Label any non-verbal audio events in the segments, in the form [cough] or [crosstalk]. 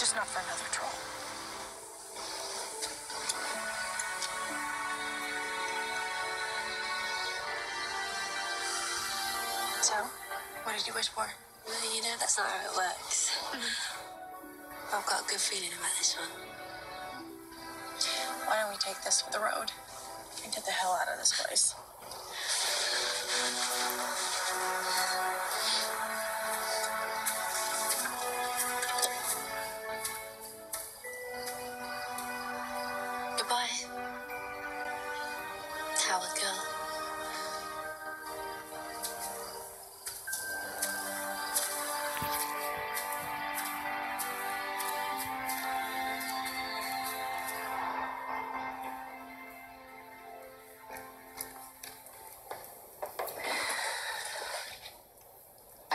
Just not for another troll. So, what did you wish for? Well, you know that's not how it works. Mm-hmm. I've got a good feeling about this one. Why don't we take this for the road and get the hell out of this place?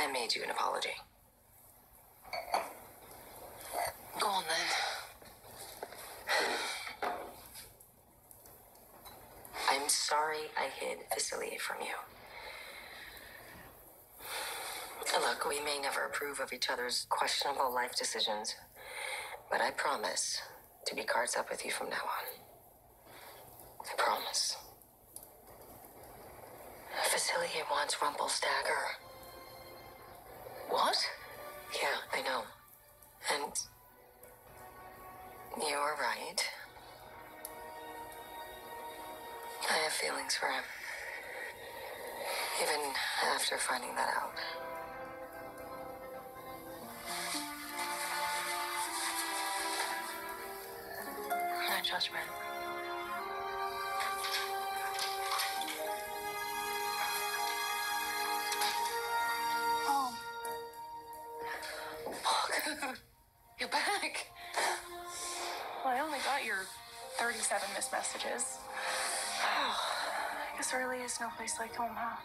I made you an apology. Go on then. I'm sorry I hid Vasily from you. Look, we may never approve of each other's questionable life decisions, but I promise to be cards up with you from now on. I promise. Vasily wants Rumpelstagger. You were right. I have feelings for him. Even after finding that out. No judgment. Mom. Oh. [laughs] You're back. Well, I only got your 37 missed messages. [sighs] I guess really is no place like home, huh?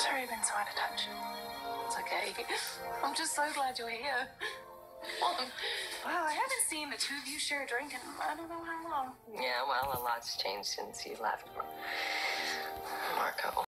Sorry I've been so out of touch. It's okay. [laughs] I'm just so glad you're here. Well, I haven't seen the two of you share a drink in I don't know how long. Yeah, well, a lot's changed since you left. Marco.